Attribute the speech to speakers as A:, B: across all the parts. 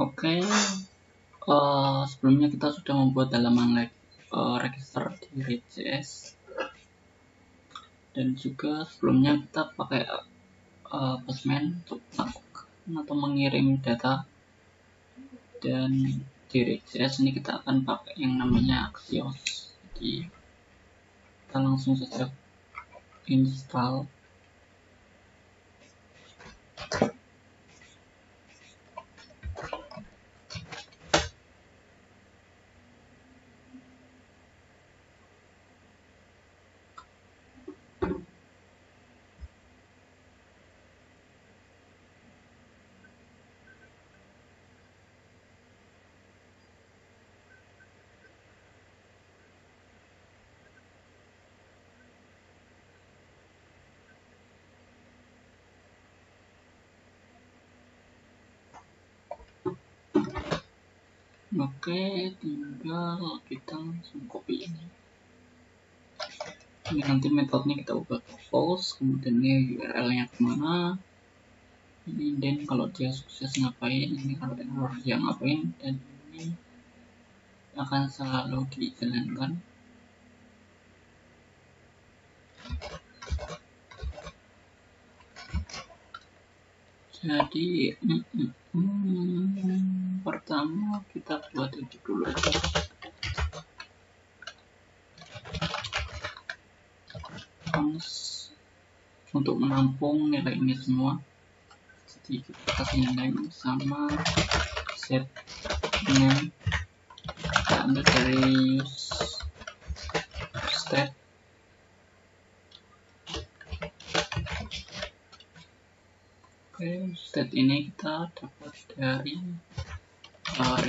A: Oke, uh, sebelumnya kita sudah membuat halaman uh, register di Read.js dan juga sebelumnya kita pakai uh, Postman untuk melakukan atau mengirim data. Dan di Read.js ini kita akan pakai yang namanya Axios. Jadi kita langsung saja install oke tinggal kita langsung copy ini. Ini nanti metodenya kita ubah ke post kemudian ini URL nya ke mana. Ini dan kalau dia sukses ngapain ini kalau error dia ngapain dan ini akan selalu dijalankan. Jadi mm, mm, mm, pertama kita buat itu dulu. Untuk menampung nilai ini semua jadi kita kasih name sama set name kita ambil dari use state Oke, state ini kita dapat dari uh.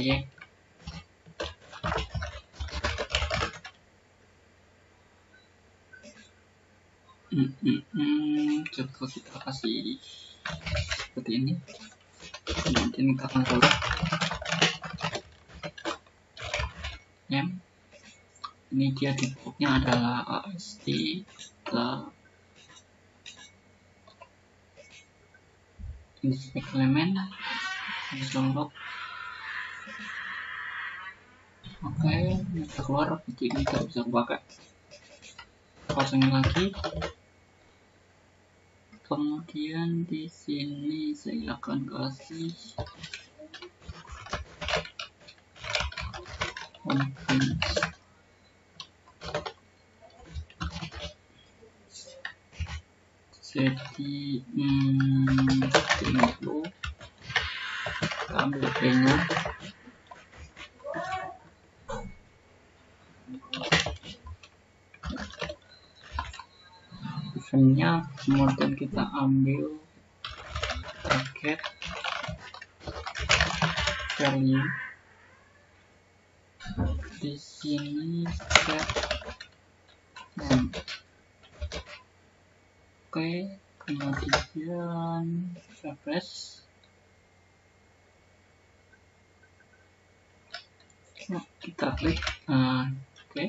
A: Hmm. Coba kita kasih seperti ini. Kita akan taruh name. Ini dia defaultnya adalah AST. Inspect element download oke okay, kita keluar jadi ini kita bisa pakai. Pasangin lagi. Kemudian di sini saya akan kasih home jadi hmm, ini dulu. Kita ambil P eventnya kemudian kita ambil target value di sini set Oke, kemudian refresh. Nah, kita klik. Nah, oke.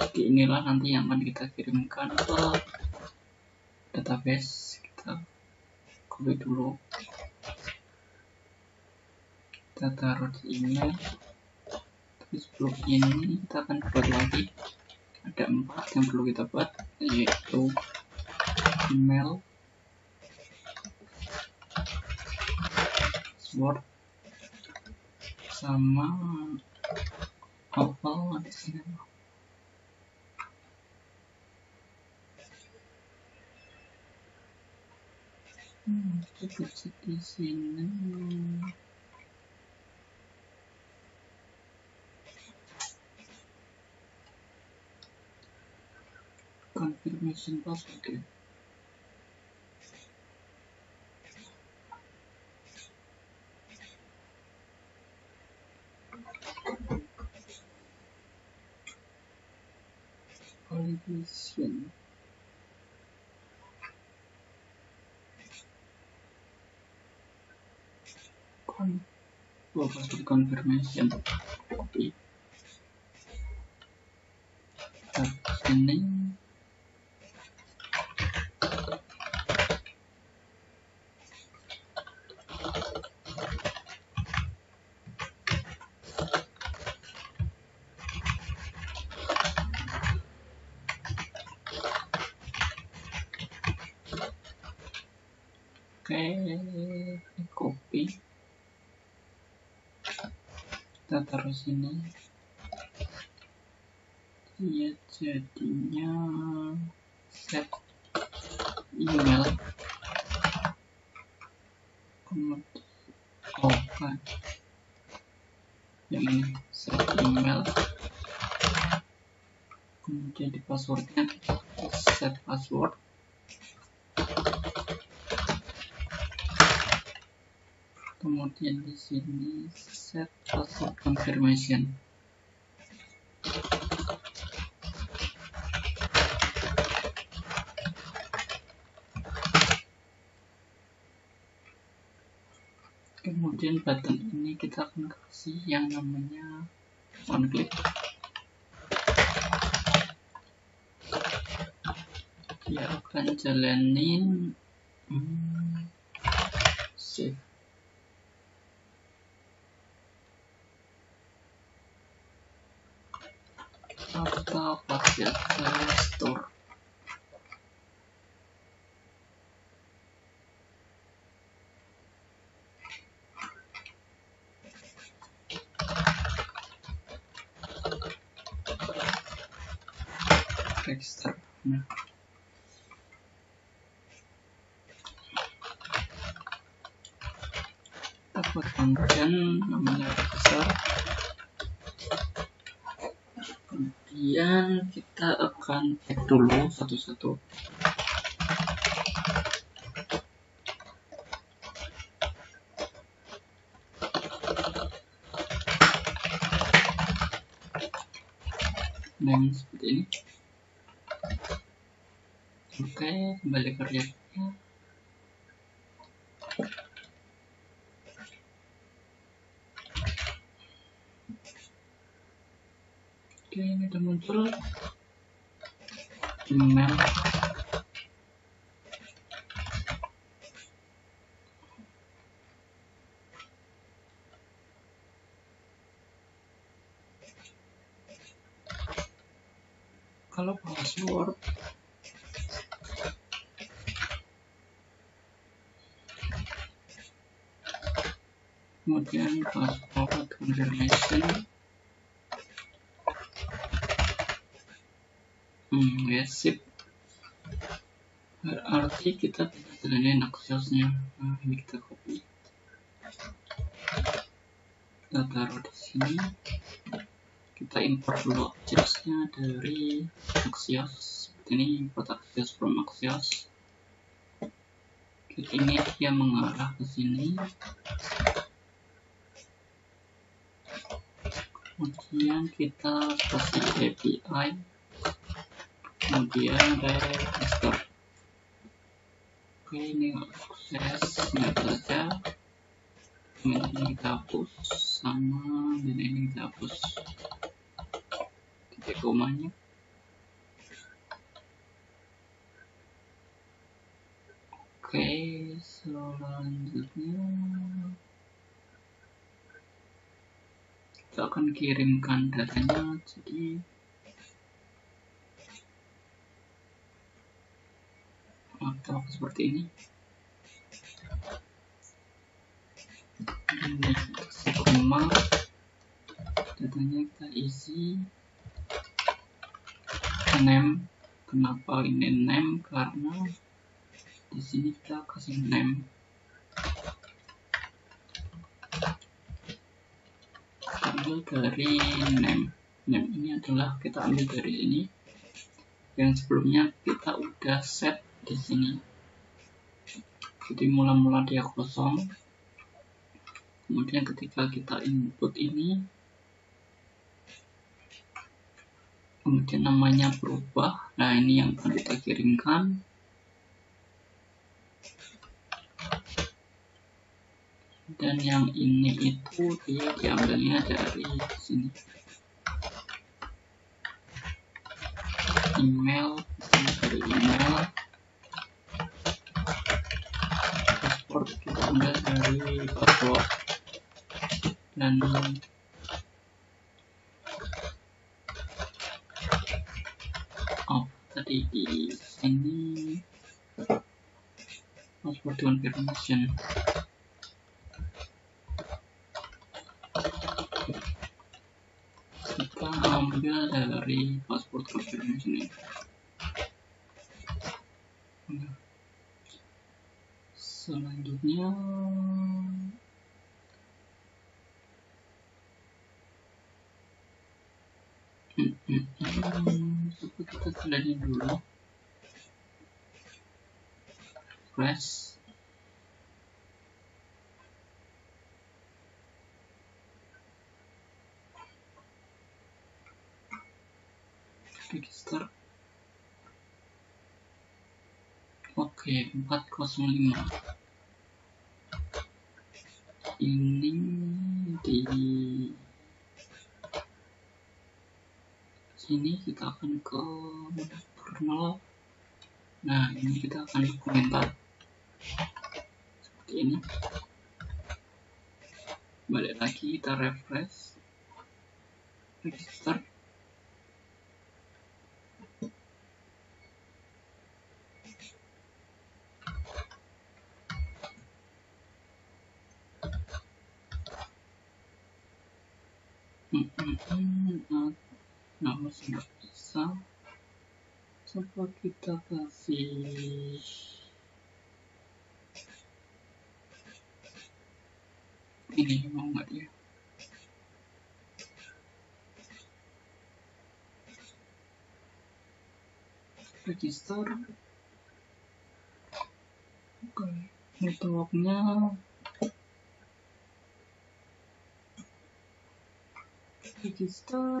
A: Jadi inilah nanti yang akan kita kirimkan ke database. Kita copy dulu. Kita taruh di email. Tapi sebelum ini kita akan buat lagi. Ada empat yang perlu kita buat yaitu email password sama apa di sini hmm, cukup di sini confirmation password validation con oh, password confirmation. Copy sini oke copy kita taruh sini dia jadinya set email kemudian kan yang ini set email. Kemudian di passwordnya set password kemudian di sini set password confirmation kemudian button ini kita akan kasih yang namanya one click. Dia akan jalanin. Hmm, save atau pakai store register nah kita buat namanya register kemudian kita akan cek dulu satu-satu. Name seperti ini. Oke kembali ke react oke ini udah muncul. Email kalau password kemudian password confirmation hmm ya sip kita bisa jalanin aksesnya nah ini kita copy kita taruh di sini. Kita import dulu objectsnya dari Axios seperti ini import Axios from Axios ini dia mengarah ke sini. Kemudian kita kasih API kemudian register oke ini sukses nggak saja ini kita hapus sama dan ini kita hapus titik komanya. Oke selanjutnya. Kita akan kirimkan datanya jadi atau seperti ini. Ini koma datanya kita isi. Name kenapa ini name karena di sini kita kasih name ambil dari name name ini adalah kita ambil dari ini. Yang sebelumnya kita udah set di sini. Jadi mula-mula dia kosong. Kemudian ketika kita input ini kemudian namanya berubah. Nah ini yang akan kita kirimkan. Dan yang ini itu dia diambilnya dari sini. Email dari email password kita ambil dari password dan oh tadi di sini. Password confirmation kita ambil dari password confirmation ini nah, selanjutnya hmm, hmm, hmm. coba kita selesai dulu refresh register oke 405 ini di sini kita akan ke kernel nah ini kita akan komentar seperti ini. Balik lagi kita refresh register. Nah masih nggak bisa coba kita kasih. Ini mau nggak dia register. Oke networknya register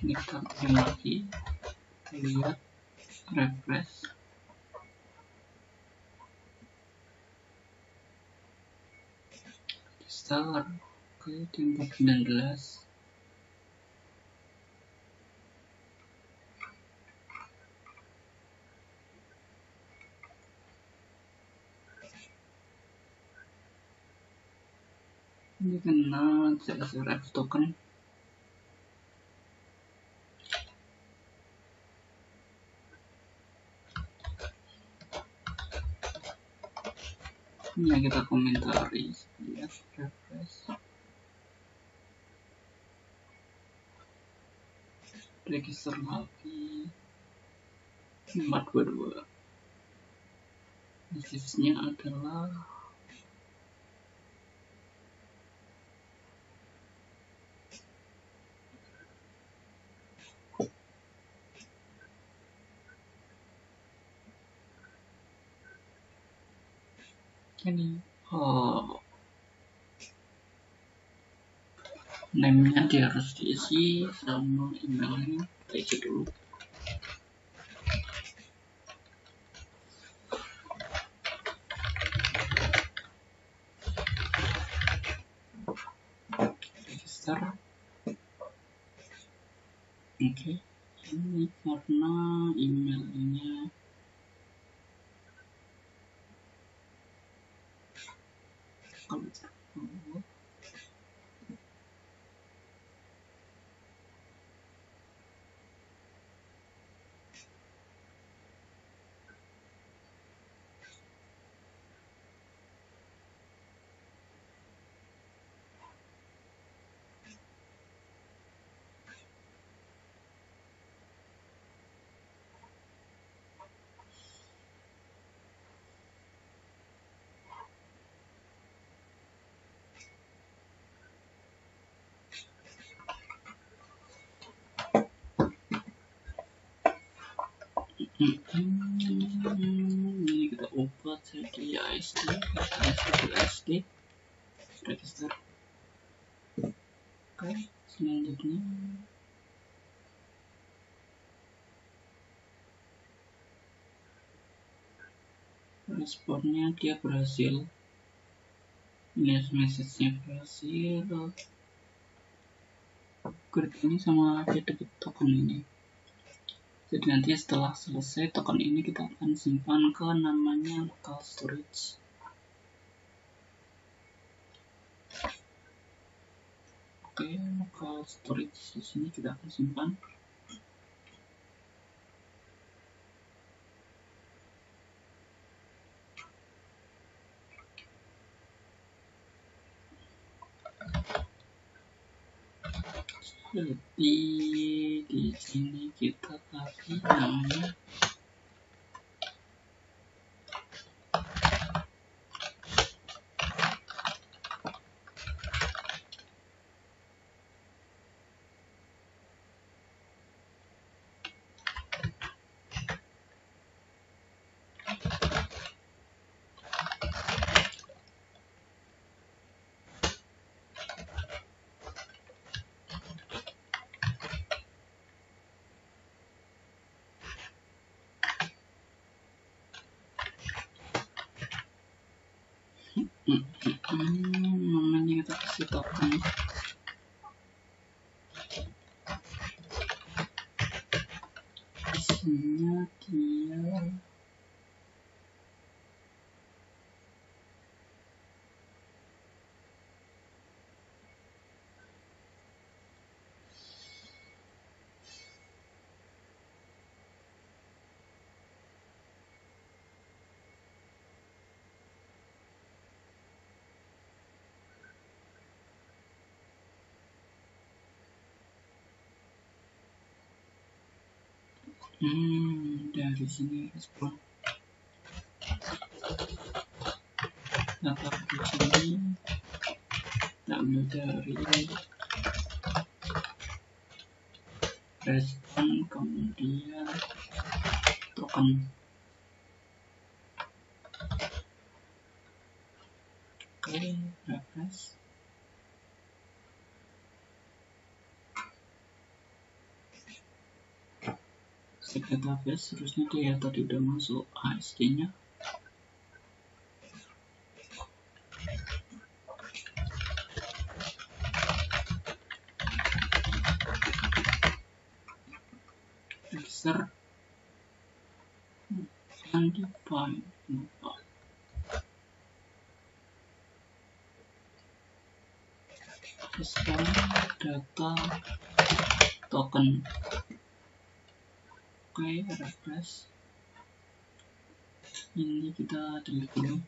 A: ini kita lagi lihat refresh. Start oke tempo 19 ini kena CSRF token ini kita komentari. Lihat refresh register lagi 422 message-nya adalah ini oh. Name-nya dia harus diisi sama emailnya. Kita dulu. Register. Oke. Okay. ini karena emailnya ini kita ubah jadi ASD ASD register oke selanjutnya responnya dia berhasil. Ini message-nya berhasil. Upgrade ini sama dia debit token ini jadi nanti setelah selesai token ini kita akan simpan ke namanya local storage. Oke local storage di sini kita akan simpan jadi di sini kita kasih namanya hmm, namanya kita kasih token isinya dia hmm dari sini respon data di sini ambil dari respon kemudian token oke refresh Stack database seterusnya dia tadi udah masuk ASD nya undefined mobile respon data token oke refresh ini kita delete dulu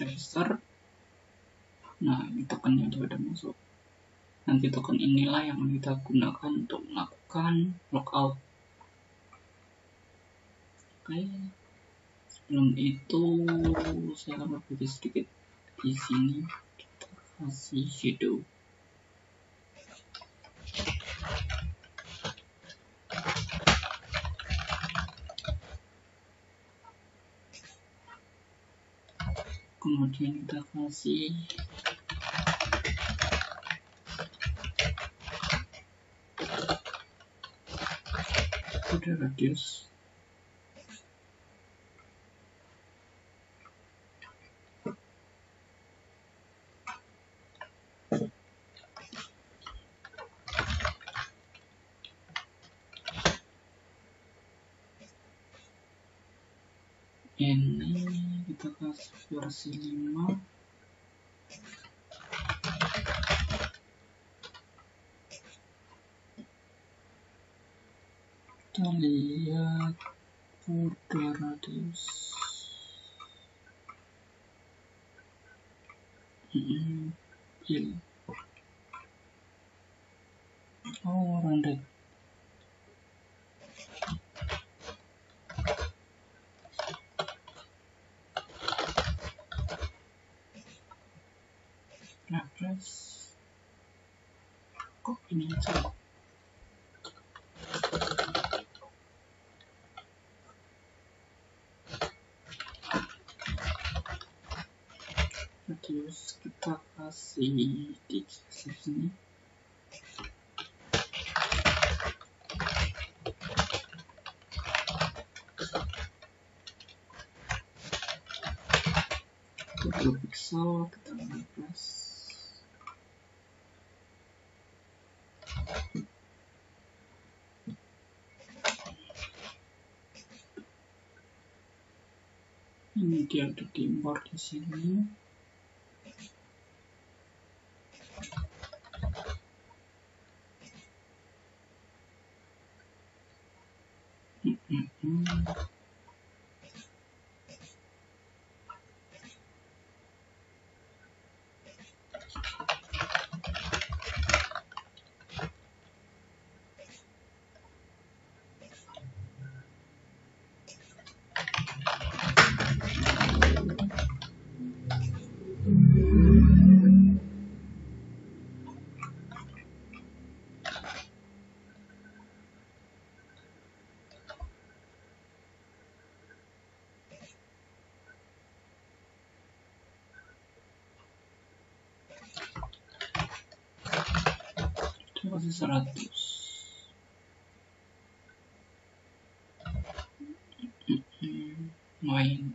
A: register nah ini tokennya sudah masuk. Nanti token inilah yang kita gunakan untuk melakukan logout oke sebelum itu saya akan berbagi sedikit. Di sini kita kasih shadow kemudian kita kasih kode radius ini kita kasih versi 5 kita lihat border radius hmm, oh rounded guys kok ini aja terus kita kasih di sini pixel kita plus ini dia udah diimpor di sini masih 100 main.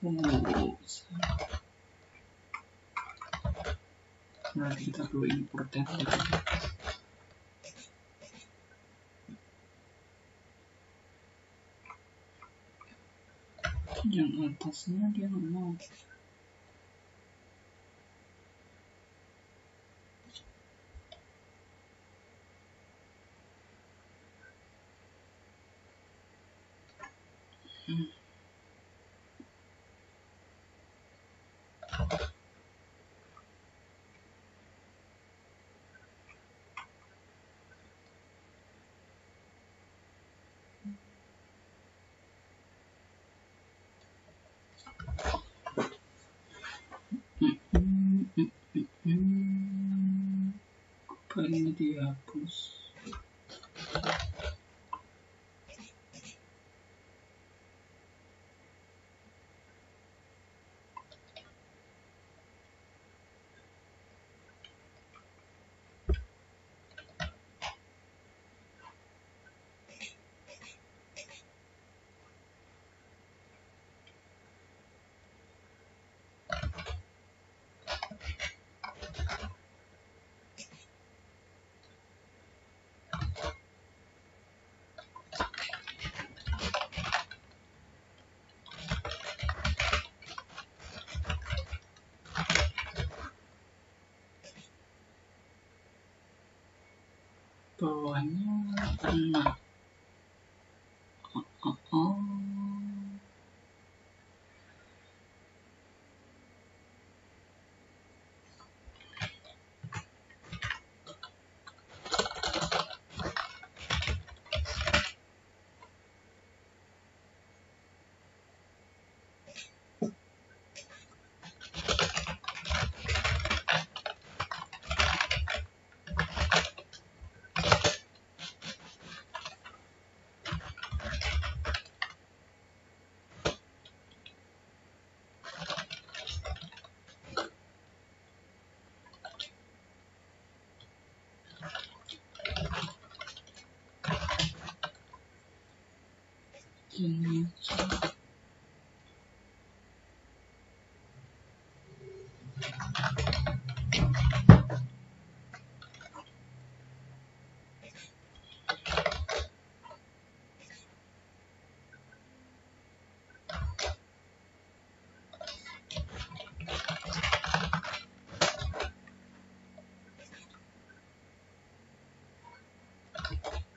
A: Oh nanti kita perlu import template じゃない、タスマニアの。Ini dihapus còn ăn mặc ini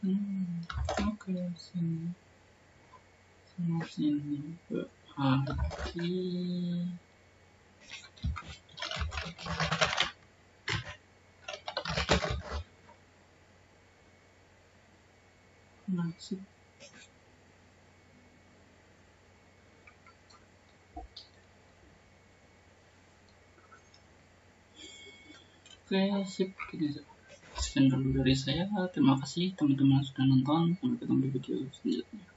A: Hmm, oke, okay, sini sini berarti nasib Oke, sip. Sekian dulu dari saya. Terima kasih teman-teman sudah nonton. Sampai ketemu di video selanjutnya.